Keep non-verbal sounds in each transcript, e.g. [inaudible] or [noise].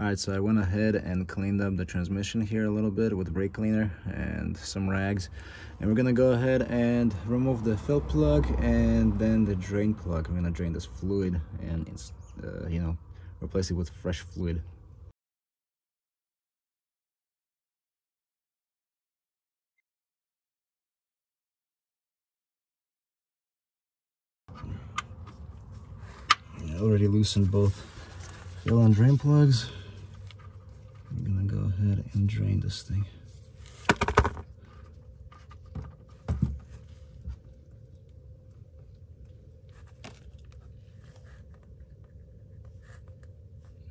All right, so I went ahead and cleaned up the transmission here a little bit with brake cleaner and some rags. And we're gonna go ahead and remove the fill plug and then the drain plug. I'm gonna drain this fluid and, uh, you know, replace it with fresh fluid. I already loosened both fill and drain plugs. I'm gonna go ahead and drain this thing.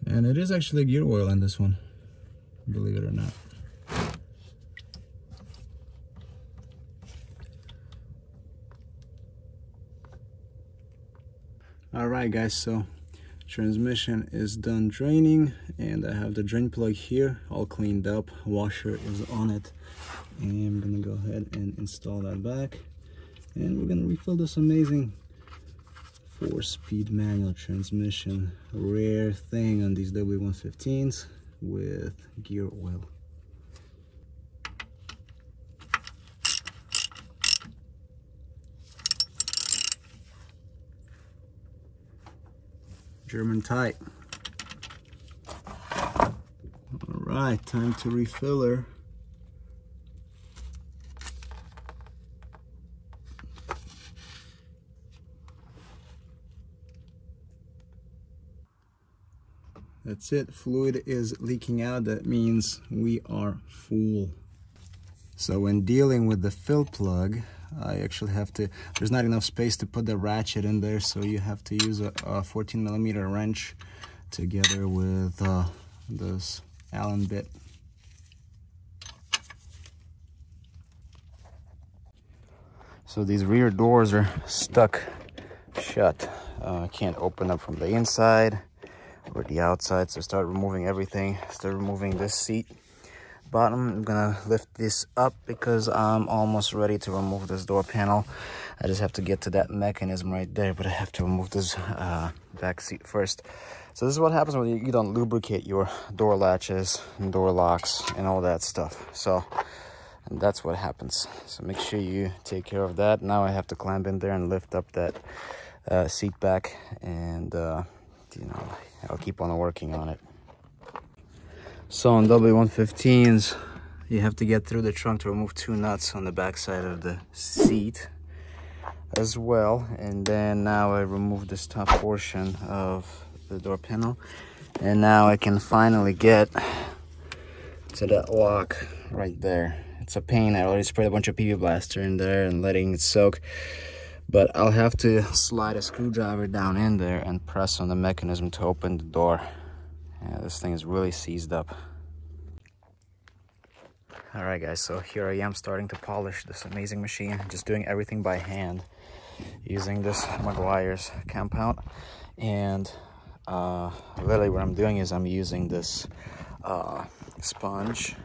And it is actually gear oil in this one, believe it or not. All right, guys, so transmission is done draining and I have the drain plug here all cleaned up washer is on it and I'm gonna go ahead and install that back and we're gonna refill this amazing four-speed manual transmission rare thing on these W115s with gear oil German type. All right, time to refill her. That's it, fluid is leaking out. That means we are full. So when dealing with the fill plug, I actually have to, there's not enough space to put the ratchet in there, so you have to use a, a 14 millimeter wrench together with uh, this Allen bit. So these rear doors are stuck shut. Uh, can't open them from the inside or the outside, so start removing everything. Start removing this seat bottom i'm gonna lift this up because i'm almost ready to remove this door panel. I just have to get to that mechanism right there but i have to remove this uh, back seat first. So this is what happens when you, don't lubricate your door latches and door locks and all that stuff. So and that's what happens. So make sure you take care of that. Now i have to climb in there and lift up that uh, seat back and uh, you know i'll keep on working on it so on W115s, you have to get through the trunk to remove two nuts on the back side of the seat as well. And then now I remove this top portion of the door panel. And now I can finally get to that lock right there. It's a pain. I already sprayed a bunch of PB Blaster in there and letting it soak. But I'll have to slide a screwdriver down in there and press on the mechanism to open the door. Yeah, this thing is really seized up. All right, guys, so here I am starting to polish this amazing machine, just doing everything by hand using this Meguiar's compound. And uh, literally what I'm doing is I'm using this uh, sponge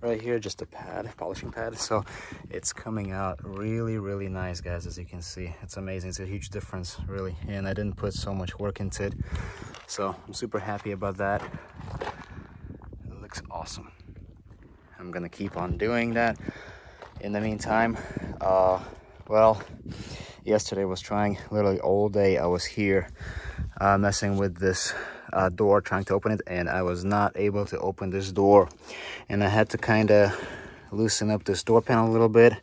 right here, just a pad, polishing pad. So it's coming out really, really nice, guys, as you can see. It's amazing. It's a huge difference, really. And I didn't put so much work into it. So I'm super happy about that. It looks awesome. I'm gonna keep on doing that. In the meantime, uh, well, yesterday was trying literally all day. I was here uh, messing with this uh, door, trying to open it, and I was not able to open this door. And I had to kind of loosen up this door panel a little bit.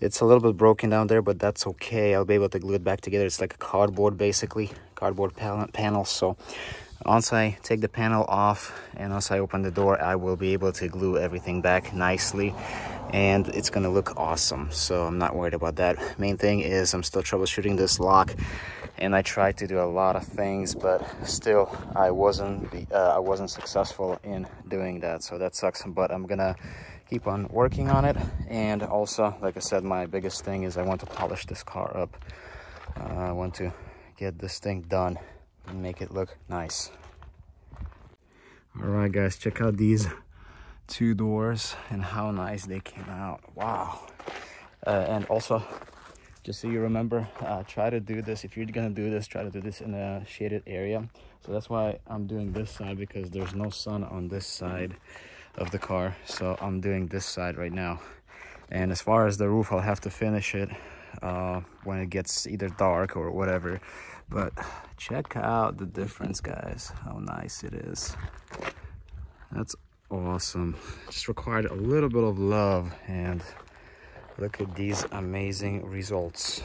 It's a little bit broken down there, but that's okay. I'll be able to glue it back together. It's like a cardboard, basically, cardboard panel. So once I take the panel off and once I open the door, I will be able to glue everything back nicely and it's gonna look awesome. So I'm not worried about that. Main thing is I'm still troubleshooting this lock and I tried to do a lot of things, but still I wasn't, uh, I wasn't successful in doing that. So that sucks, but I'm gonna keep on working on it. And also like i said my biggest thing is i want to polish this car up. Uh, i want to get this thing done and make it look nice. All right guys check out these two doors and how nice they came out. Wow. Uh, and also just so you remember uh, try to do this. If you're gonna do this try to do this in a shaded area. So that's why i'm doing this side because there's no sun on this side of the car so i'm doing this side right now. And as far as the roof i'll have to finish it uh, when it gets either dark or whatever. But check out the difference guys how nice it is. That's awesome. Just required a little bit of love and look at these amazing results.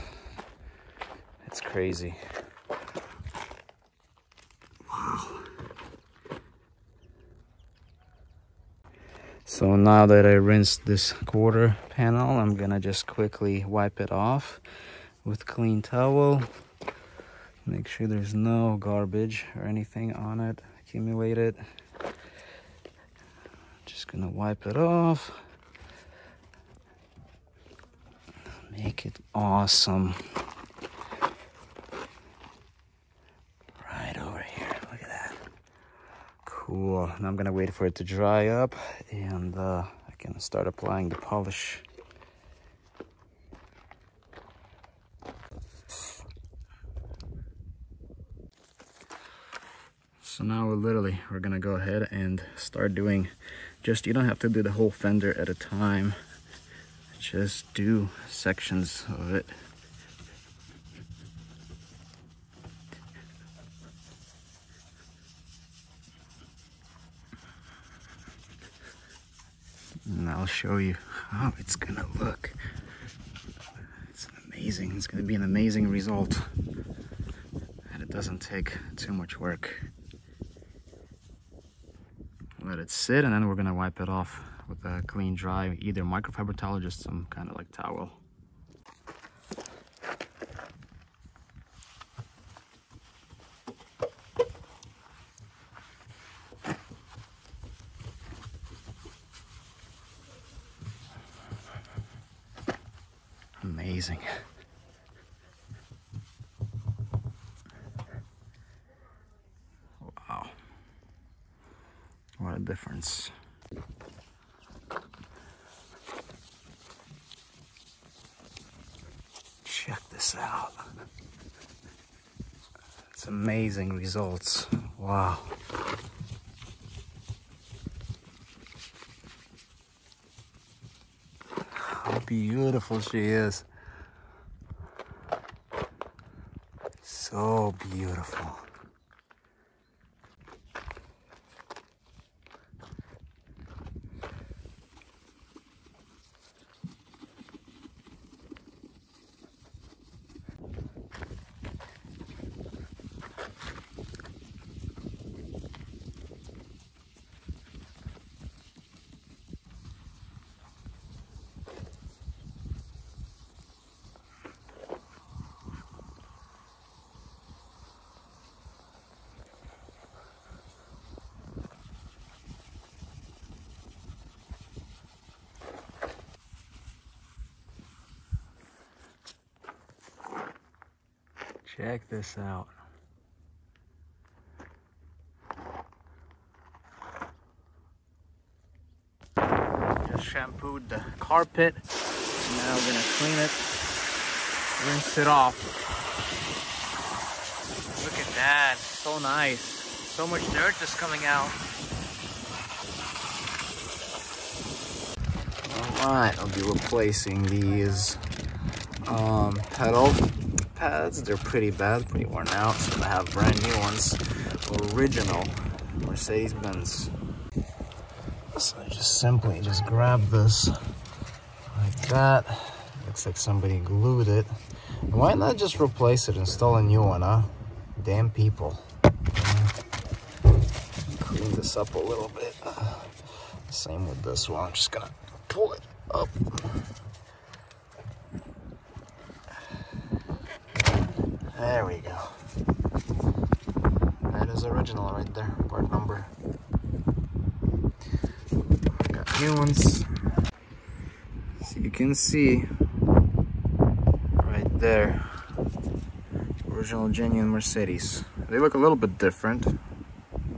It's crazy so now that I rinsed this quarter panel I'm gonna just quickly wipe it off with clean towel make sure there's no garbage or anything on it accumulated just gonna wipe it off. Make it awesome. Right over here, look at that. Cool, now I'm gonna wait for it to dry up and uh, I can start applying the polish. So now we're literally, we're gonna go ahead and start doing just you don't have to do the whole fender at a time just do sections of it and I'll show you how it's gonna look. It's amazing. It's gonna be an amazing result. And it doesn't take too much work. Let it sit and then we're gonna wipe it off with a clean dry either microfiber towel or just some kind of like towel amazing Wow. What a difference. Check this out. It's amazing results. Wow. How beautiful she is. So beautiful. Check this out. Just shampooed the carpet. Now we're gonna clean it, rinse it off. Look at that, so nice. So much dirt just coming out. All right, I'll be replacing these um, pedal pads. They're pretty bad, pretty worn out. So I have brand new ones, original Mercedes-Benz. So I just simply just grab this like that. Looks like somebody glued it. Why not just replace it, install a new one, huh? Damn people. Clean this up a little bit. Same with this one. I'm just gonna pull it up. There we go. That is original right there, part number. Got new ones. So you can see right there, original genuine Mercedes. They look a little bit different,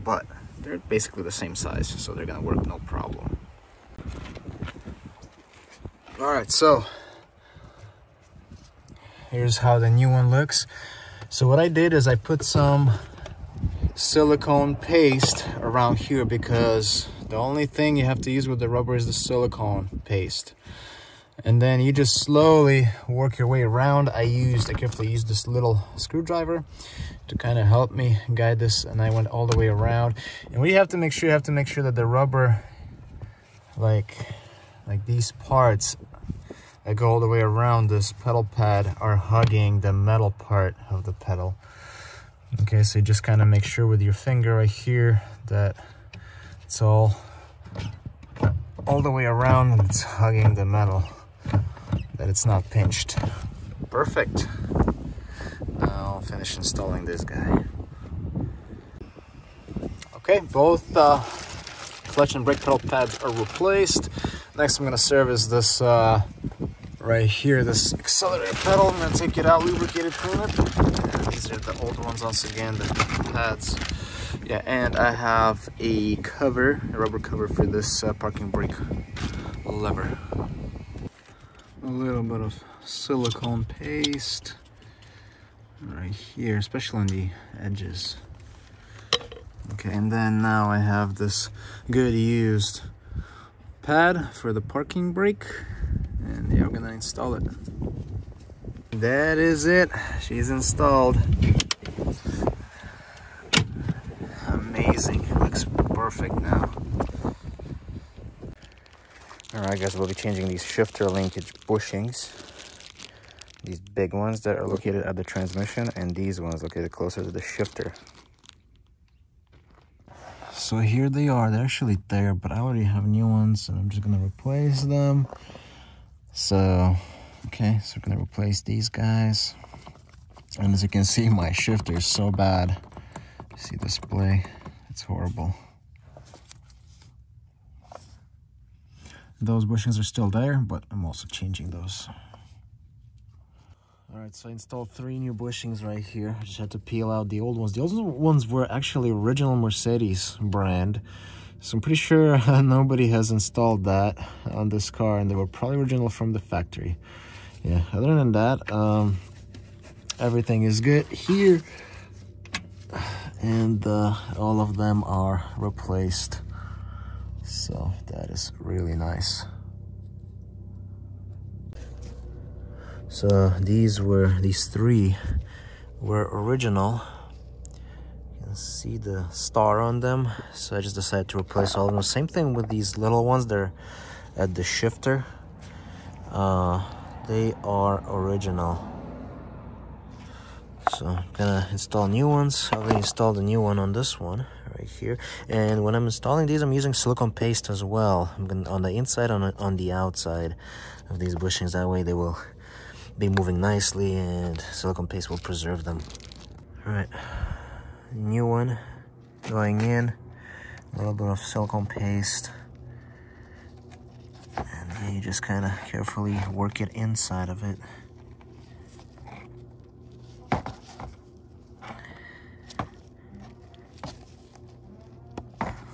but they're basically the same size, so they're gonna work no problem. All right, so here's how the new one looks so what i did is i put some silicone paste around here because the only thing you have to use with the rubber is the silicone paste. And then you just slowly work your way around. I used i carefully used this little screwdriver to kind of help me guide this and i went all the way around. And you have to make sure you have to make sure that the rubber like like these parts that go all the way around this pedal pad are hugging the metal part of the pedal okay so you just kind of make sure with your finger right here that it's all all the way around and it's hugging the metal that it's not pinched. Perfect. Now I'll finish installing this guy. Okay both uh, clutch and brake pedal pads are replaced. Next I'm gonna service this uh, right here this accelerator pedal. I'm gonna take it out lubricate it clean it the old ones once again the pads. Yeah and I have a cover a rubber cover for this uh, parking brake lever. A little bit of silicone paste right here especially on the edges. Okay and then now I have this good used pad for the parking brake and yeah, we're gonna install it that is it. She's installed. Amazing. Looks perfect now. All right guys we'll be changing these shifter linkage bushings. These big ones that are located at the transmission and these ones located closer to the shifter. So here they are. They're actually there but i already have new ones and i'm just gonna replace them. So okay so we're gonna replace these guys. And as you can see my shifter is so bad. See display it's horrible. Those bushings are still there but i'm also changing those. All right so i installed three new bushings right here. I just had to peel out the old ones. The old ones were actually original mercedes brand. So i'm pretty sure [laughs] nobody has installed that on this car and they were probably original from the factory yeah other than that um everything is good here. And uh, all of them are replaced. So that is really nice. So these were these three were original. You can see the star on them. So i just decided to replace all of them. Same thing with these little ones. They're at the shifter. Uh, they are original. So i'm gonna install new ones. I already installed a new one on this one right here. And when i'm installing these i'm using silicone paste as well. I'm gonna on the inside on on the outside of these bushings. That way they will be moving nicely and silicone paste will preserve them. All right, new one going in, a little bit of silicone paste. And you just kind of carefully work it inside of it.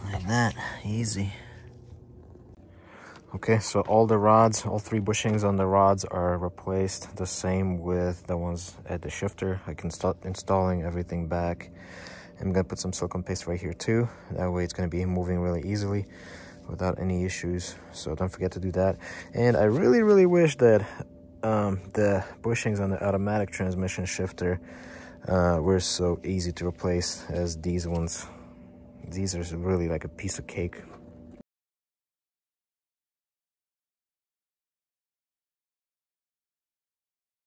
Like that, easy. Okay, so all the rods, all three bushings on the rods are replaced. The same with the ones at the shifter. I can start installing everything back. I'm gonna put some silicone paste right here too. That way it's gonna be moving really easily without any issues. So don't forget to do that. And I really, really wish that um, the bushings on the automatic transmission shifter uh, were so easy to replace as these ones. These are really like a piece of cake